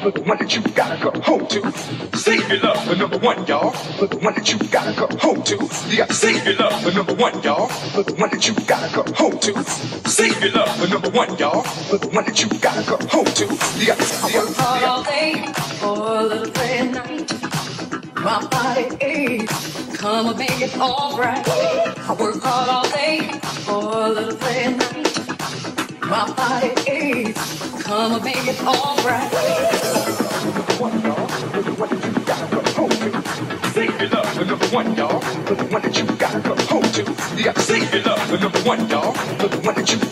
For the one that you gotta go home to. Save your love for number one, y'all, For the one that you gotta go home to. You gotta save your love for number one, y'all, For the one that you gotta go home to. Save your love for number one, y'all, For the one that you gotta go home to. You gotta save your love. All day, all of the night, my body aches. Come and make it all right. I work hard all day, for all of the night, my body aches become a big alright. Save your love for number one, y'all, the one that you gotta come home to. You gotta save your love for number one, y'all, the one that you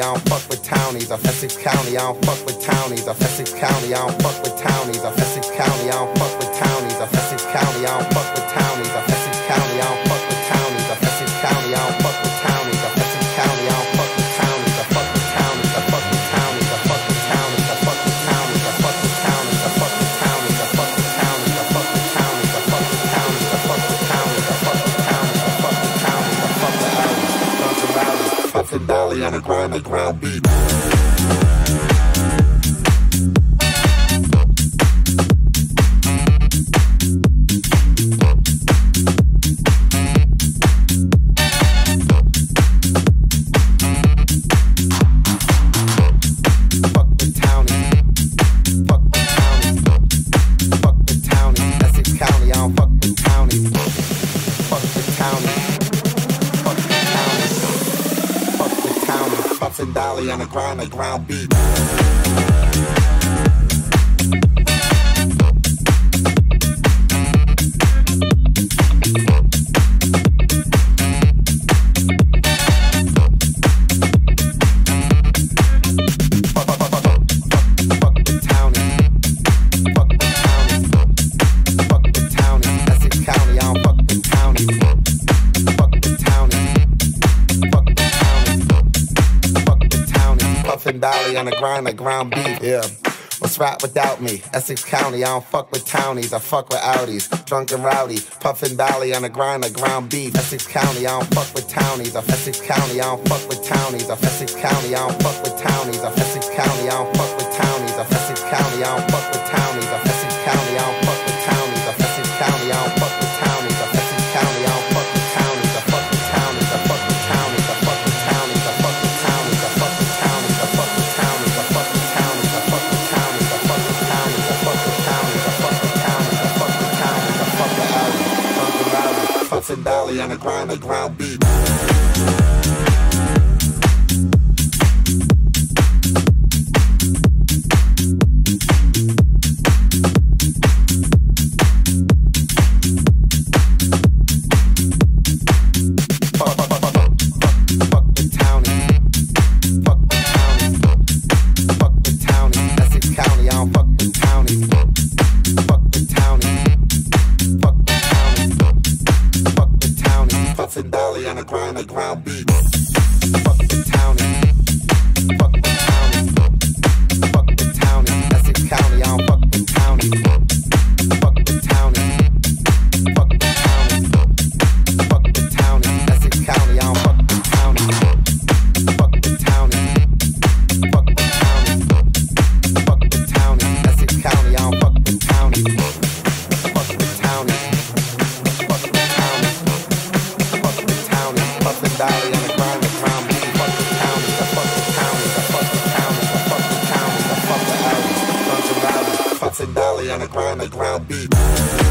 I don't fuck with townies. Of Essex County, I don't fuck with townies. Of Essex County, I don't fuck with townies. Of Essex County, I don't fuck with townies. Of Essex County, I don't fuck with on the ground beat. the ground beef. on the grind like ground beef. Yeah. What's rap without me? Essex County, I don't fuck with townies, I fuck with outies. Drunk and rowdy, puffin' valley on the grind like ground beef. Essex County, I don't fuck with townies, I Essex County, I don't fuck with townies, I Essex County, I don't fuck with townies, I Essex County, I don't fuck with townies, I Essex County, I don't fuck with Valley on the grind, the ground beat. and dolly on a grind, the ground beat.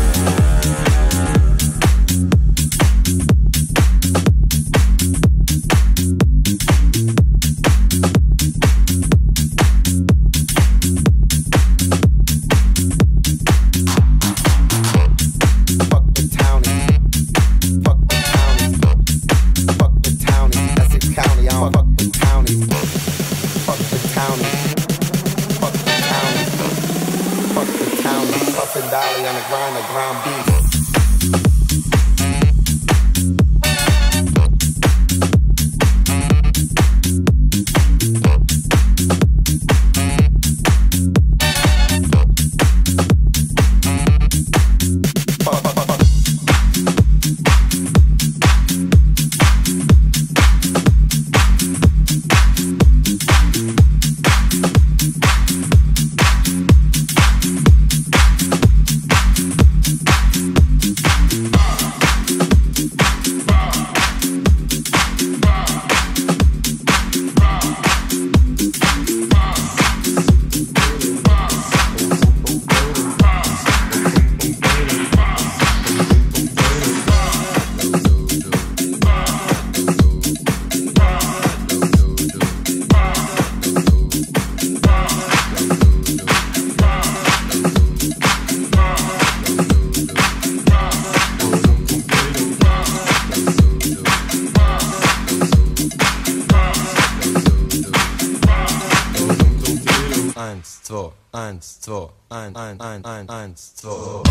eins, zwei, eins, zwei, ein, ein, ein, ein, eins, zwei.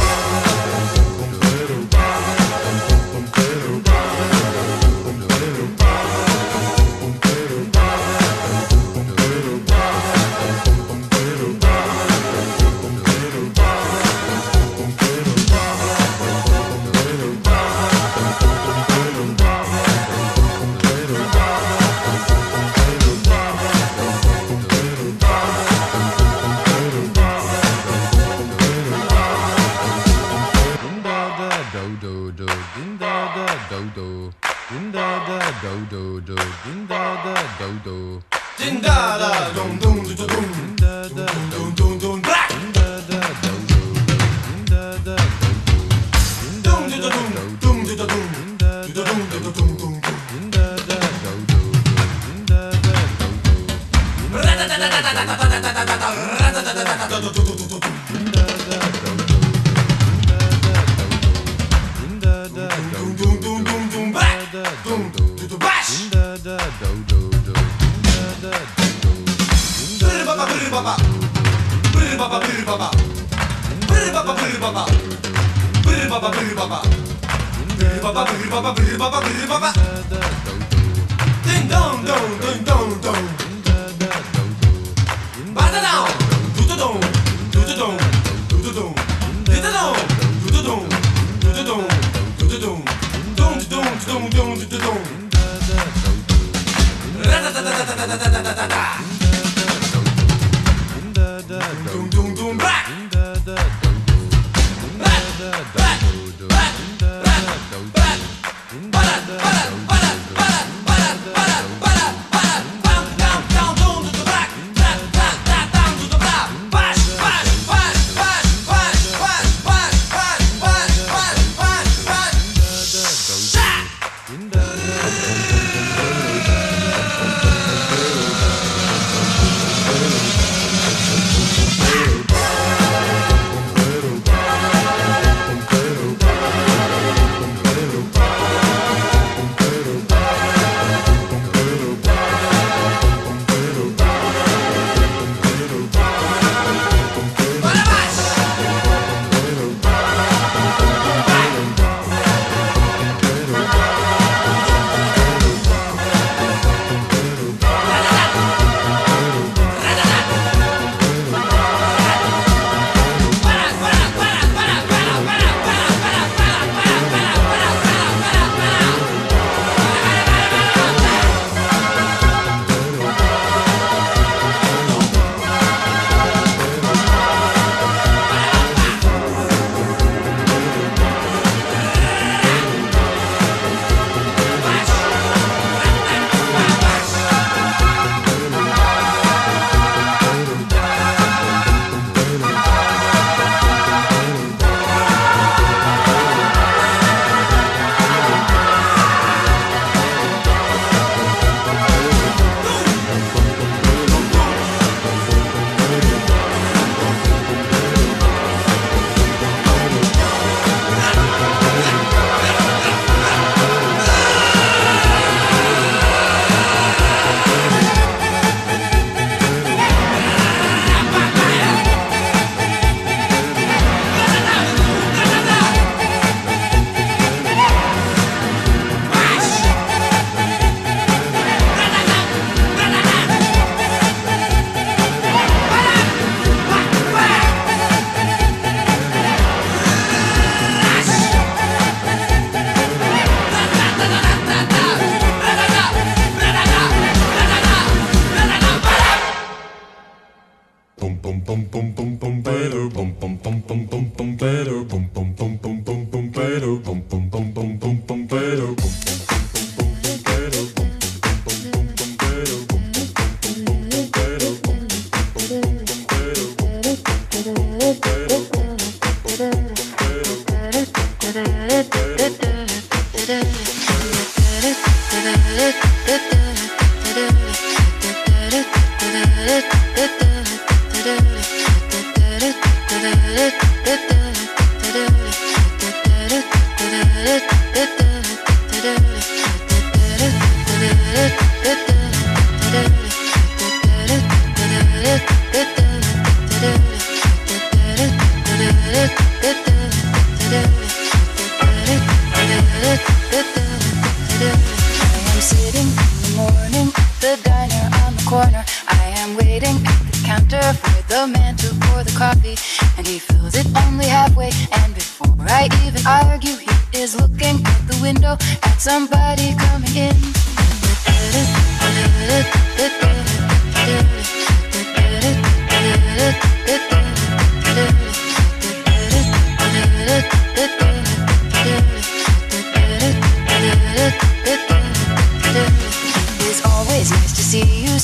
Sitting in the morning, the diner on the corner. I am waiting at the counter for the man to pour the coffee, and he fills it only halfway. And before I even argue, he is looking out the window at somebody coming in.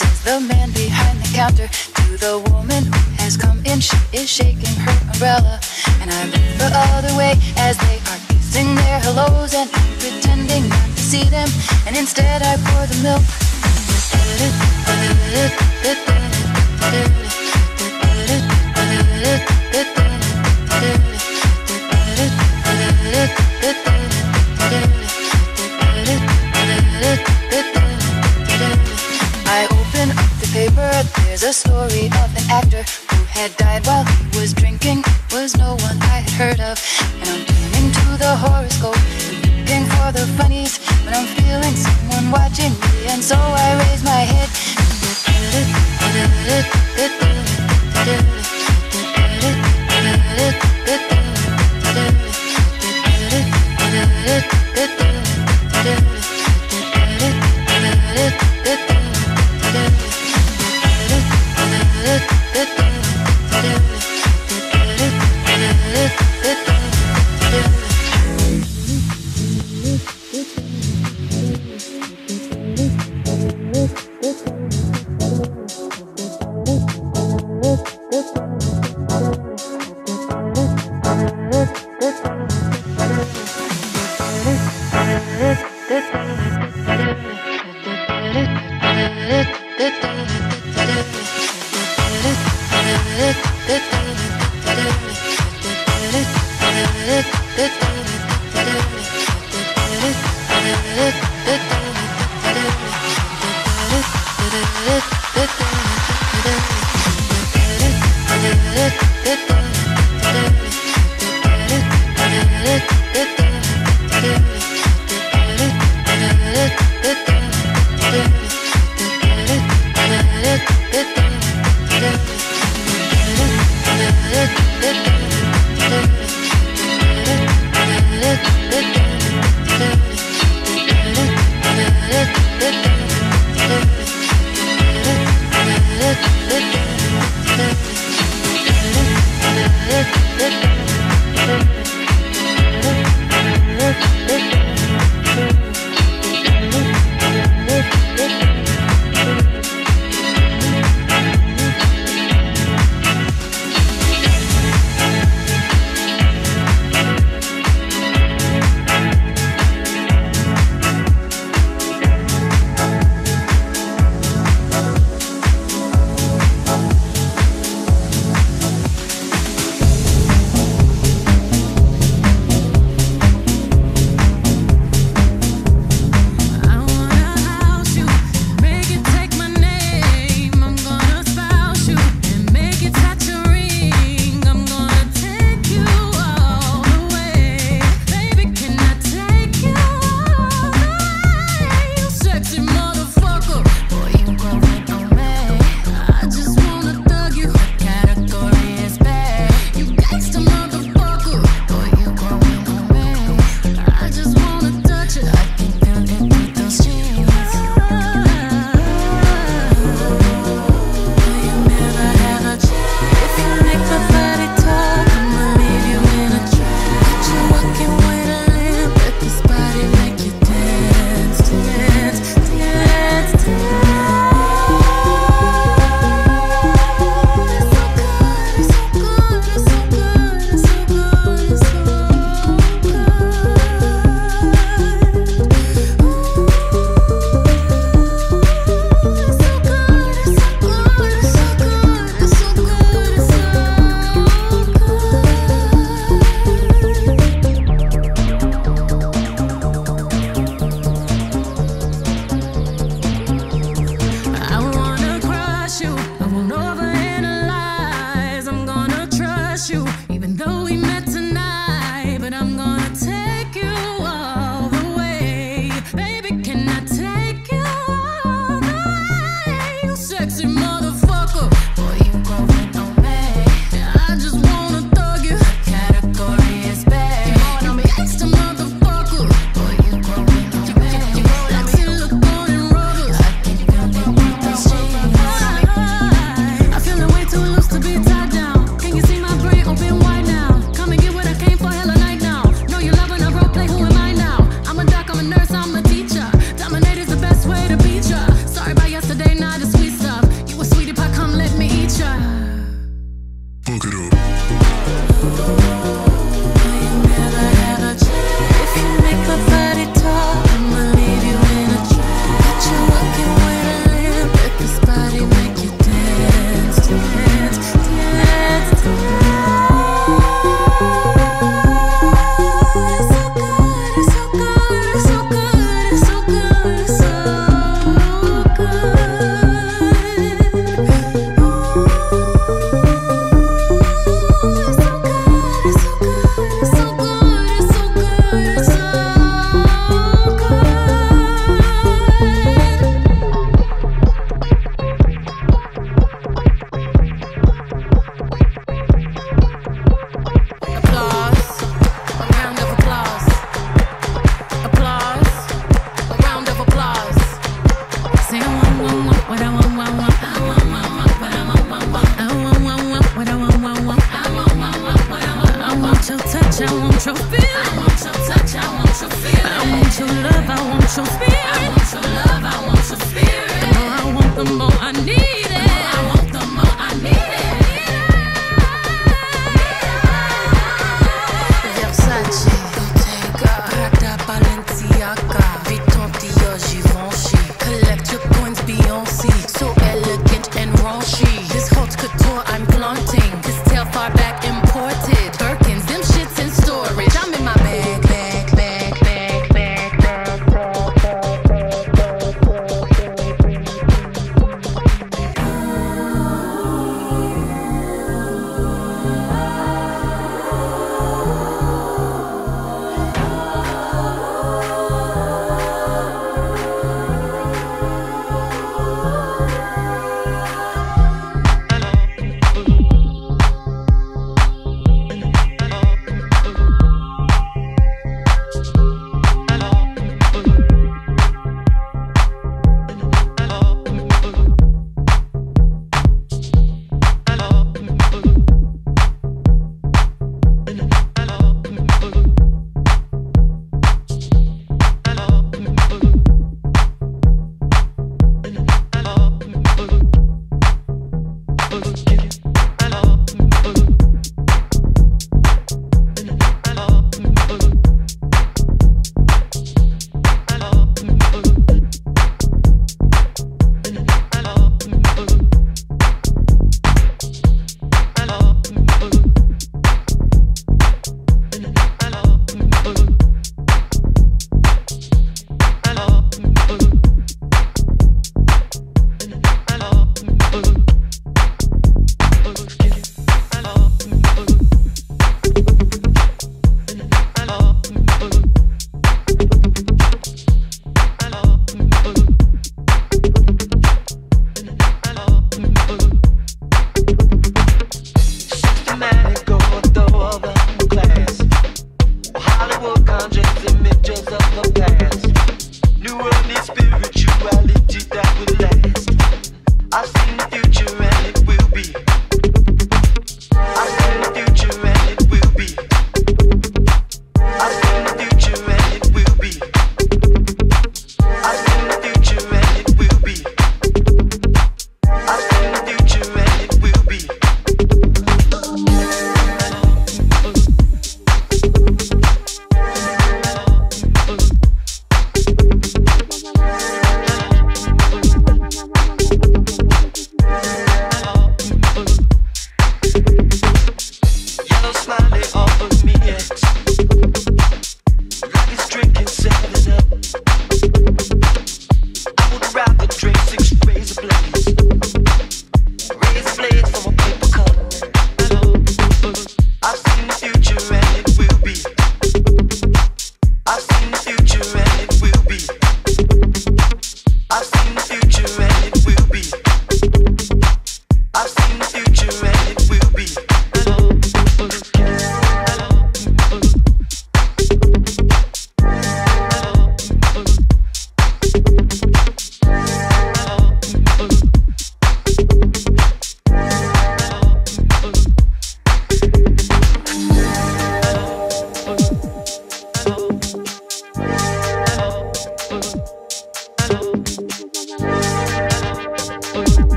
Says the man behind the counter. To the woman who has come in, she is shaking her umbrella. And I look the other way as they are kissing their hellos and I'm pretending not to see them. And instead I pour the milk. There's a story of an actor who had died while he was drinking. Was no one I had heard of. And I'm turning to the horoscope, and looking for the funnies. But I'm feeling someone watching me, and so I raise my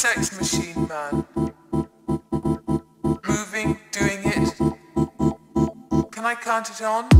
sex machine man. Moving, doing it. Can I count it on?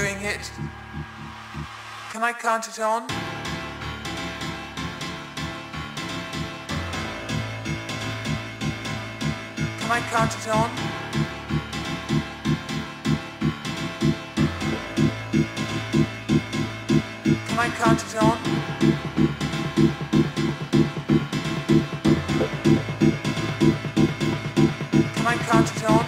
doing it. Can I count it on? Can I count it on? Can I count it on? Can I count it on?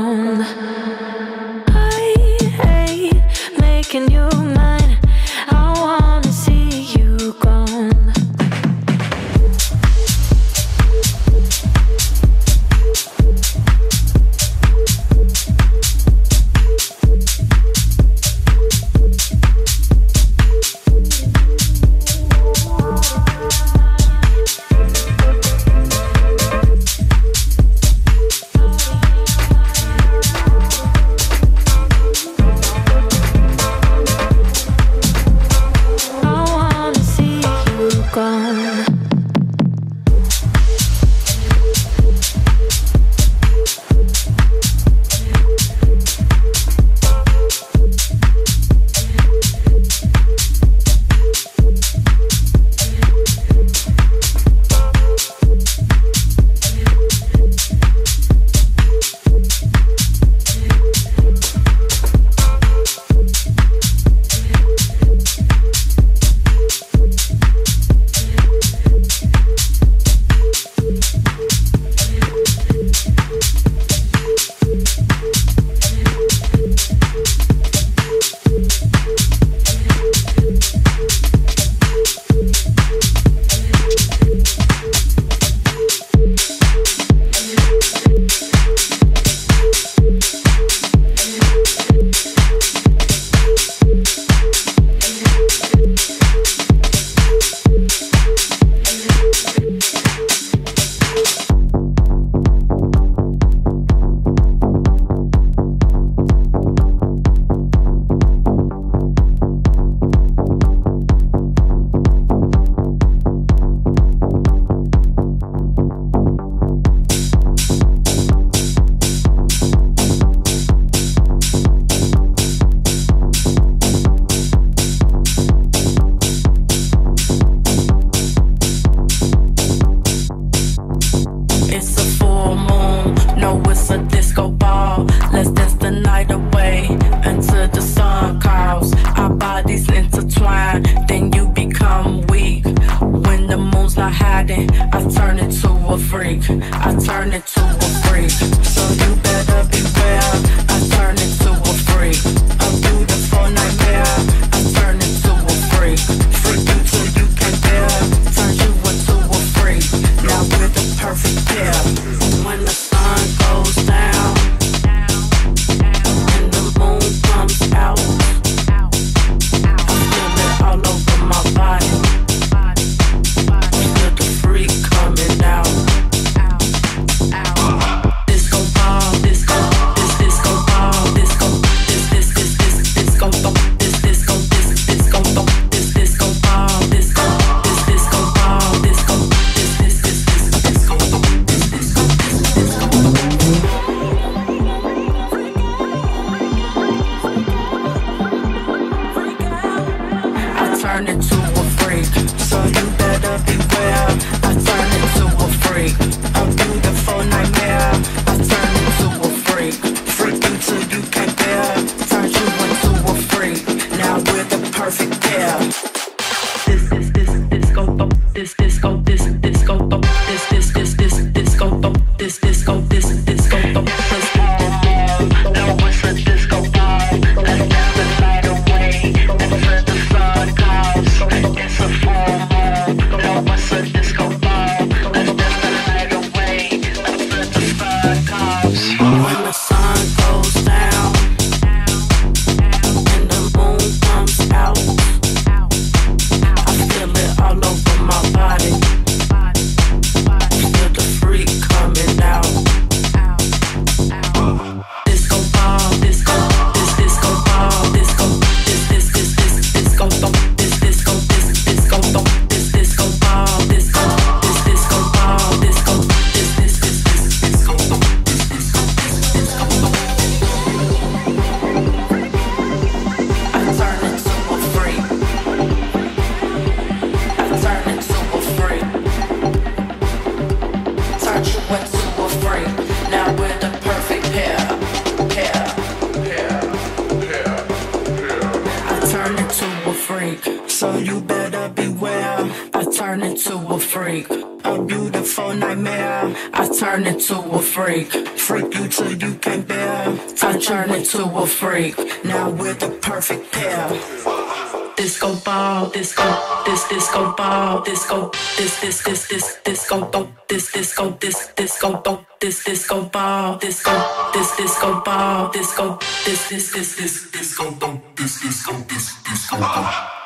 alone. I hate making you mine. I wanna see you gone. all night. Disco dope, this disco this disco dope, this disco ball, disco, this disco ball, disco, this this this this disco dope, this disco this disco dope.